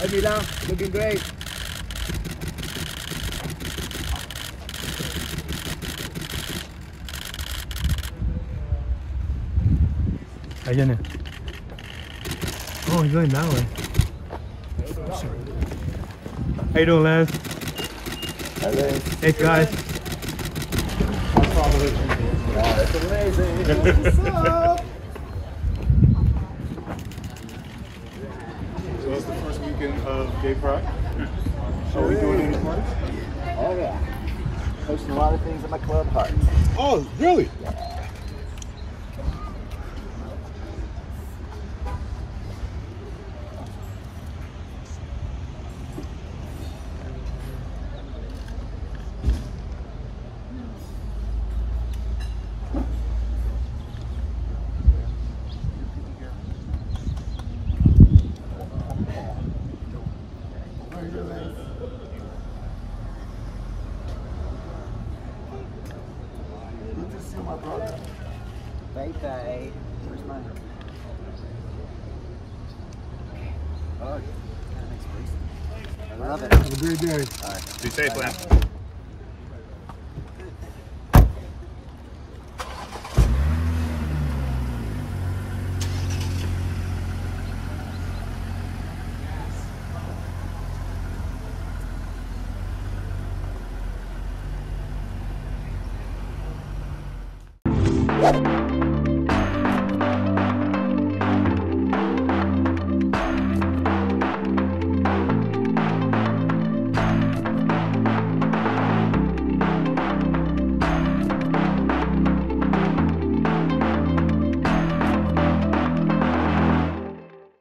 Hey Mila, looking great. Ayan na. Eh. Oh, he's going that way. How you doing, Lance? Hey, guys. That's amazing. So it's the of Gay Pride. Are we doing any parties? Oh yeah. Hosting a lot of things at my club heart. Oh, really? Good to see my brother. Bye bye. Where's my Oh, nice place. I love it. Have a great day. Be safe, Lance. Woo!